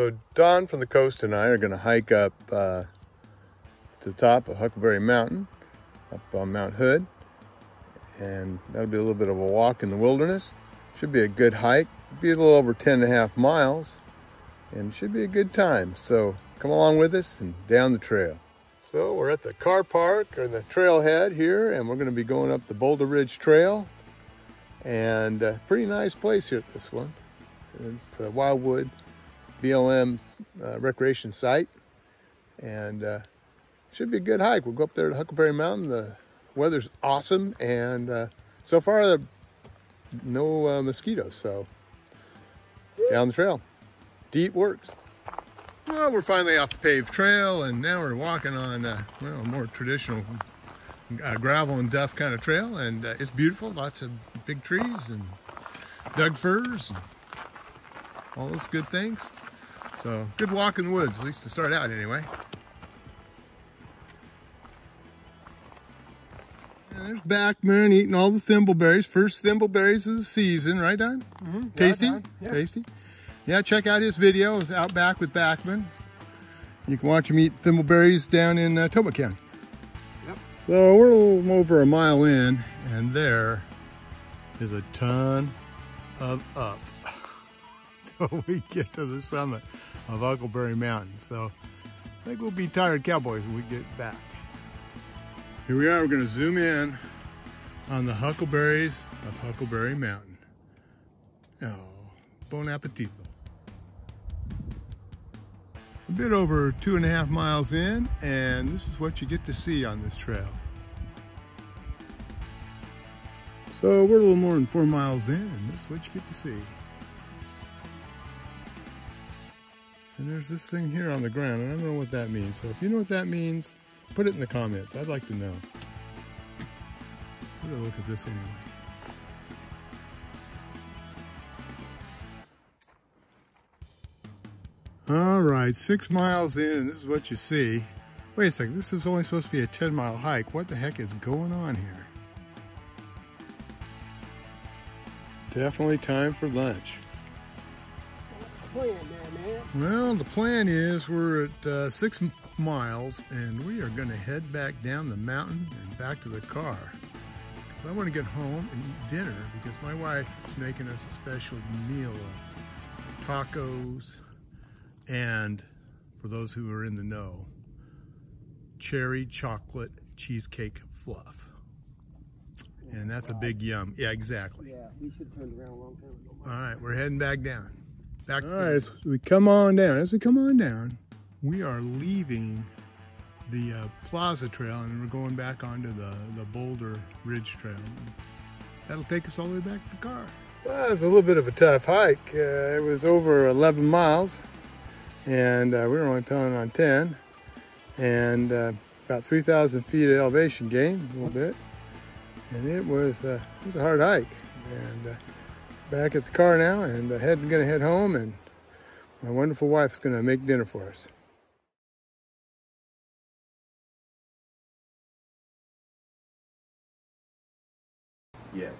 So Don from the coast and I are going to hike up uh, to the top of Huckleberry Mountain, up on Mount Hood. And that'll be a little bit of a walk in the wilderness. Should be a good hike. Be a little over 10 and a half miles. And should be a good time. So come along with us and down the trail. So we're at the car park or the trailhead here and we're going to be going up the Boulder Ridge Trail. And uh, pretty nice place here at this one. It's uh, Wildwood BLM uh, recreation site. And uh, should be a good hike. We'll go up there to Huckleberry Mountain. The weather's awesome. And uh, so far, the, no uh, mosquitoes. So down the trail. Deep works. Well, we're finally off the paved trail. And now we're walking on, uh, well, a more traditional uh, gravel and duff kind of trail. And it's beautiful. Lots of big trees and Doug firs. And all those good things. So good walk in the woods, at least to start out anyway. And there's Backman eating all the thimbleberries. First thimbleberries of the season, right Don? Mm -hmm. Tasty? Yeah, yeah. Tasty? Yeah, check out his video. It's out back with Backman. You can watch him eat thimbleberries down in uh, County. Yep. So we're a little over a mile in, and there is a ton of up till we get to the summit of Huckleberry Mountain. So I think we'll be tired cowboys when we get back. Here we are, we're gonna zoom in on the huckleberries of Huckleberry Mountain. Oh, bon appetito. A bit over two and a half miles in, and this is what you get to see on this trail. So we're a little more than four miles in, and this is what you get to see. And there's this thing here on the ground, and I don't know what that means. So if you know what that means, put it in the comments. I'd like to know. Let me look at this anyway. All right, six miles in, and this is what you see. Wait a second, this is only supposed to be a 10 mile hike. What the heck is going on here? Definitely time for lunch plan there, man? Well, the plan is we're at uh, six miles and we are going to head back down the mountain and back to the car. Because I want to get home and eat dinner because my wife is making us a special meal of tacos and, for those who are in the know, cherry chocolate cheesecake fluff. And that's a big yum. Yeah, exactly. Yeah, we should turn around a long time ago. All right, we're heading back down. Back All right, as we come on down, as we come on down, we are leaving the uh, Plaza Trail and we're going back onto the, the Boulder Ridge Trail. That'll take us all the way back to the car. Well, it was a little bit of a tough hike. Uh, it was over 11 miles and uh, we were only planning on 10 and uh, about 3,000 feet of elevation gain, a little bit. And it was, uh, it was a hard hike. And uh, back at the car now and I'm head, gonna head home and my wonderful wife's gonna make dinner for us. Yeah.